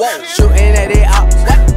Whoa, shooting at it out.